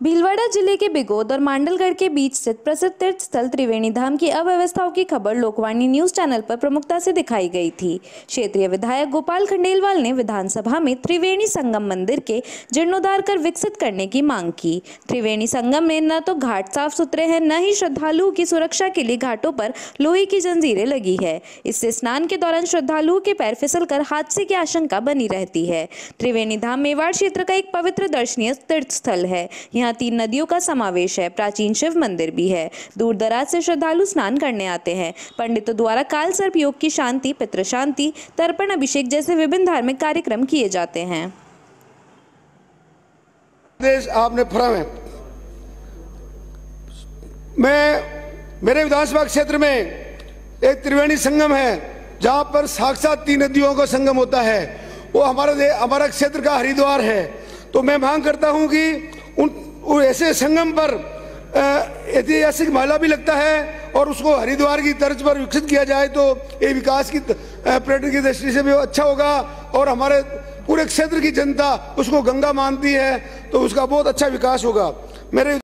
भीलवाड़ा ज़िले के बिगोद और मांडलगढ़ के बीच स्थित प्रसिद्ध तीर्थ स्थल त्रिवेणी धाम की अव्यवस्थाओं की खबर लोकवाणी न्यूज़ चैनल पर प्रमुखता से दिखाई गई थी। क्षेत्रीय विधायक गोपाल खंडेलवाल ने विधानसभा में त्रिवेणी संगम मंदिर के जीर्णोद्धार कर विकसित करने की मांग की। त्रिवेणी संगम में न तो घाट साफ़ सुथरे हैं, न ही श्रद्धालुओं की सुरक्षा के लिए घाटों पर लोहे की जंजीरें लगी है। इससे स्नान के दौरान श्रद्धालुओं के पैर फिसल कर हादसे की आशंका बनी रहती है। त्रिवेणी धाम मेवाड़ क्षेत्र का एक पवित्र दर्शनीय तीर्थ स्थल है। यहाँ यहाँ तीन नदियों का समावेश है। प्राचीन शिव मंदिर भी है। दूर दराज से श्रद्धालु स्नान करने आते हैं। पंडितों द्वारा काल सर्प योग की शांति, पितृ शांति, तर्पण, अभिषेक जैसे विभिन्न धार्मिक कार्यक्रम किए जाते हैं। देश आपने है। मैं, मेरे विधानसभा क्षेत्र में एक त्रिवेणी संगम है, जहाँ पर साक्षात तीन नदियों का संगम होता है। वो हमारे हमारा क्षेत्र का हरिद्वार है। तो मैं मांग करता हूँ कि उन ऐसे संगम पर ऐतिहासिक माला भी लगता है और उसको हरिद्वार की तर्ज पर विकसित किया जाए तो ये विकास की पर्यटन की दृष्टि से भी अच्छा होगा और हमारे पूरे क्षेत्र की जनता उसको गंगा मानती है तो उसका बहुत अच्छा विकास होगा। मेरे